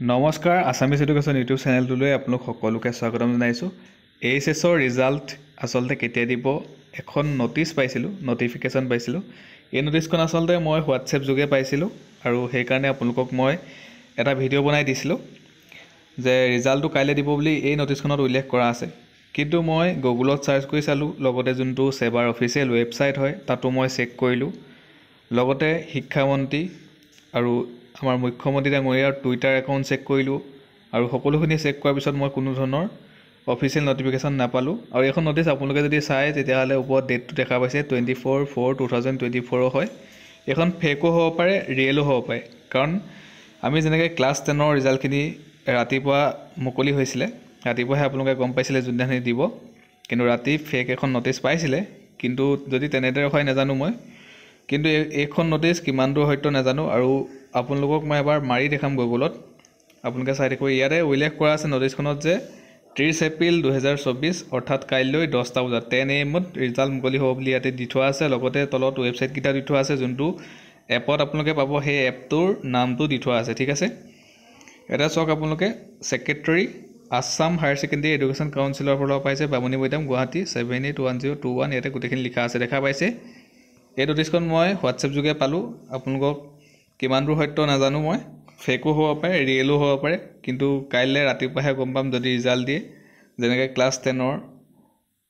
নমস্কাৰ Assamese education YouTube চেনেলটোলৈ আপোনালোক সকলোকে স্বাগতম জনাইছোঁ। এইচ এছৰ ৰিজাল্ট আচলতে কেতিয়া দিব এখন ন'টিচ পাইছিলোঁ ন'টিফিকেশ্যন পাইছিলোঁ। এই ন'টিচখন আচলতে মই হোৱাটছএপ যোগে পাইছিলোঁ আৰু সেইকাৰণে আপোনালোকক মই এটা ভিডিঅ' বনাই দিছিলোঁ যে ৰিজাল্টটো কাইলৈ দিব বুলি এই ন'টিচখনত উল্লেখ কৰা আছে। কিন্তু মই গুগলত ছাৰ্চ কৰি চালোঁ লগতে যোনটো ছেবাৰ অফিচিয়েল ৱেবছাইট হয় তাতো মই চেক কৰিলোঁ। লগতে শিক্ষামন্ত্ৰী আৰু আমাৰ মুখ্যমন্ত্ৰী ডাঙৰীয়াৰ টুইটাৰ একাউণ্ট চেক কৰিলোঁ আৰু সকলোখিনি চেক কৰাৰ পিছত মই কোনো ধৰণৰ অফিচিয়েল ন'টিফিকেশ্যন নাপালোঁ। আৰু এইখন ন'টিচ আপোনালোকে যদি চায় তেতিয়াহ'লে ওপৰত ডেটটো দেখা পাইছে twenty four four two thousand twenty ফ'ৰৰ হয় এইখন ফেকো হ'ব পাৰে ৰিয়েলো হ'ব পাৰে। কাৰণ আমি যেনেকৈ ক্লাছ টেনৰ ৰিজাল্টখিনি ৰাতিপুৱা মুকলি হৈছিলে ৰাতিপুৱাহে আপোনালোকে গম পাইছিলে যোনদিনাখনি দিব। কিন্তু ৰাতি ফেক এখন ন'টিচ পাইছিলে। কিন্তু যদি তেনেদৰে হয় নাজানো মই। কিন্তু এই এইখন ন'টিচ কিমান দূৰ সত্য নাজানো। আৰু আপোনালোকক মই এবাৰ মাৰি দেখাম গুগলত আপোনালোকে চাই থাকিব ইয়াতে উল্লেখ কৰা আছে ন'টিচখনত যে ত্ৰিছ এপ্ৰিল দুহেজাৰ চৌবিছ অৰ্থাৎ কাইলৈ দহটা বজাত টেন এ এমত ৰিজাল্ট মুকলি হ'ব বুলি ইয়াতে দি থোৱা আছে। লগতে তলত ৱেবছাইটকেইটা দি থোৱা আছে যোনটো এপত আপোনালোকে পাব সেই এপটোৰ নামটো দি থোৱা আছে ঠিক আছে? এটা চাওক আপোনালোকে secretary Assam higher secondary education কাউন্সিলৰ ফালৰ পাইছে Bamuni Maidam Guwahati seven eight one zero' two one ইয়াতে গোটেইখিনি লিখা আছে দেখা পাইছে। এই ন'টিচখন মই হোৱাটছএপ যোগে পালোঁ আপোনালোকক কিমান দূৰ সত্য নাজানো মই। ফেকো হ'ব পাৰে ৰিয়েলো হ'ব পাৰে কিন্তু কাইলৈ ৰাতিপুৱাহে গম পাম যদি ৰিজাল্ট দিয়ে। যেনেকৈ ক্লাছ টেনৰ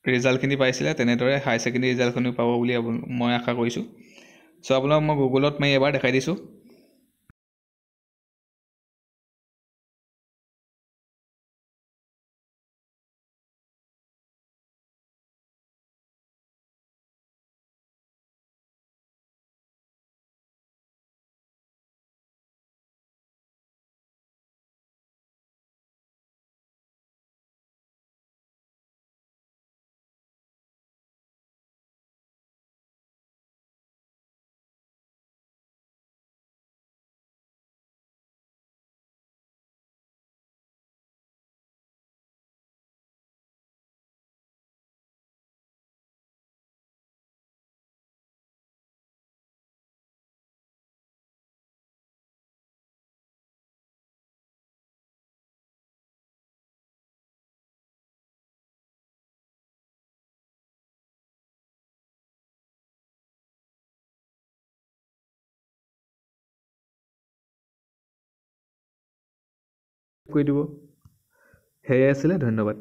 ৰিজাল্টখিনি পাইছিলে তেনেদৰে হাই ছেকেণ্ডেৰী ৰিজাল্টখিনিও পাব বুলি মই আশা কৰিছোঁ। চ' আপোনাক মই গুগলত মাৰি এবাৰ দেখাই দিছোঁ। কৰি দিব। সেয়াই আছিলে ধন্যবাদ।